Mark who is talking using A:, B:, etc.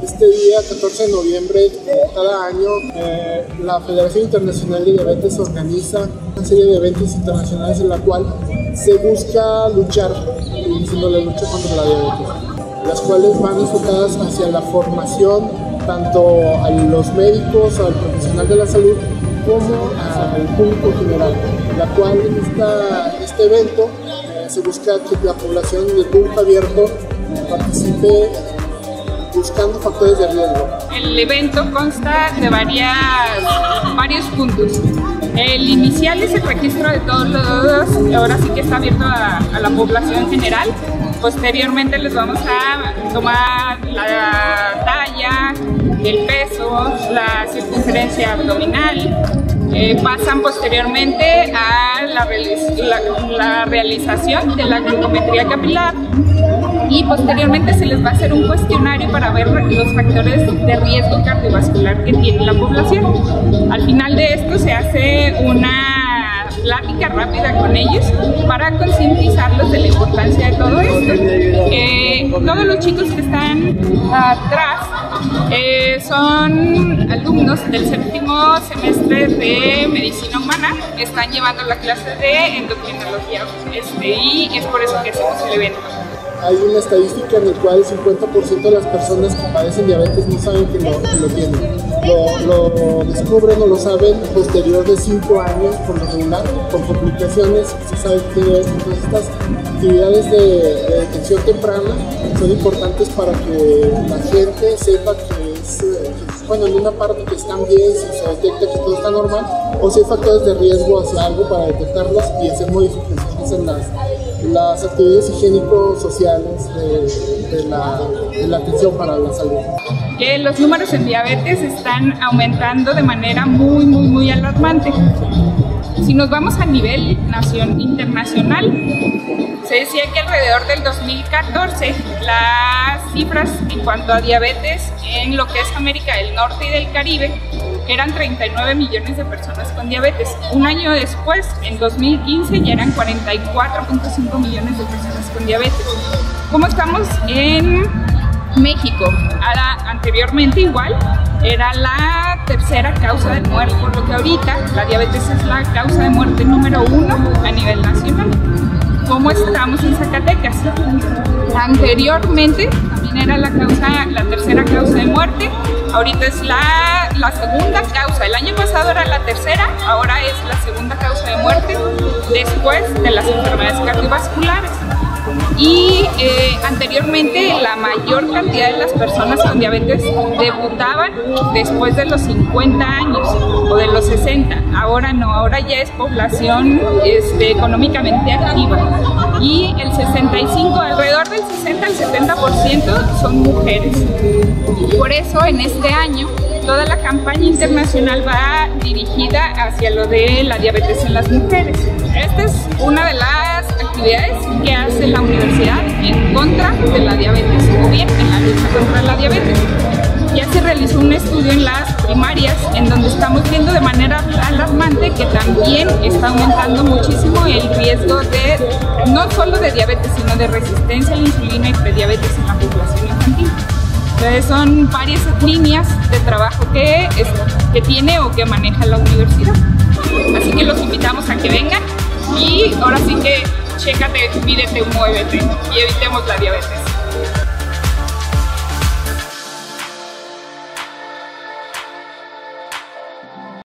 A: Este día, 14 de noviembre de cada año, eh, la Federación Internacional de Diabetes organiza una serie de eventos internacionales en la cual se busca luchar, diciendo la lucha contra la diabetes, las cuales van enfocadas hacia la formación tanto a los médicos, al profesional de la salud, como al público general, la cual en esta, este evento eh, se busca que la población del público abierto participe buscando factores de riesgo.
B: El evento consta de varias, varios puntos. El inicial es el registro de todos los, ahora sí que está abierto a, la población general. Posteriormente les vamos a tomar la talla, el peso, la circunferencia abdominal, eh, pasan posteriormente a la, realización de la glucometría capilar y posteriormente se les va a hacer un cuestionario para ver los factores de riesgo cardiovascular que tiene la población. Al final de esto se hace una plática rápida con ellos para concientizarlos de la importancia de todo esto. Eh, todos los chicos que están atrás eh, son alumnos del séptimo semestre de medicina humana están llevando la clase de endocrinología este, y es por eso que hacemos el evento
A: hay una estadística en la cual el 50% de las personas que padecen diabetes no saben que lo, tienen. Lo, lo, descubren lo saben posterior de 5 años por lo regular, con complicaciones, se sabe que entonces estas actividades de, de, detención temprana son importantes para que la gente sepa que es, bueno, en una parte que están bien, si se detecta que todo está normal, o si hay factores de riesgo hacia algo para detectarlos y hacer modificaciones en las las actividades higiénico-sociales de, de, la, de, la, atención para la salud.
B: Que los números en diabetes están aumentando de manera muy, muy, muy alarmante. Si nos vamos a nivel nación, internacional, se decía que alrededor del 2014 las cifras en cuanto a diabetes en lo que es América del Norte y del Caribe eran 39 millones de personas con diabetes. Un año después, en 2015, ya eran 44.5 millones de personas con diabetes. ¿Cómo estamos en México? Ahora, anteriormente igual, era la tercera causa de muerte, por lo que ahorita la diabetes es la causa de muerte número uno a nivel nacional. ¿Cómo estamos en Zacatecas? Anteriormente también era la, causa, la tercera causa de muerte, ahorita es la, la segunda causa. El año pasado era la tercera, ahora es la segunda causa de muerte después de las enfermedades cardiovasculares. Y eh, anteriormente la mayor cantidad de las personas con diabetes debutaban después de los 50 años o de los 60. Ahora no, ahora ya es población este, económicamente activa. Y el 65, alrededor del 60 al 70% son mujeres. Por eso en este año toda la campaña internacional va dirigida hacia lo de la diabetes en las mujeres. Esta es una de las actividades que hace la universidad en contra de la diabetes o bien en la lucha contra la diabetes. Ya se realizó un estudio en las primarias en donde estamos viendo de manera que también está aumentando muchísimo el riesgo de no solo de diabetes sino de resistencia a la insulina y prediabetes en la población infantil. Entonces son varias líneas de trabajo que, es, que tiene o que maneja la universidad. Así que los invitamos a que vengan y ahora sí que chécate, mídete, muévete y evitemos la diabetes.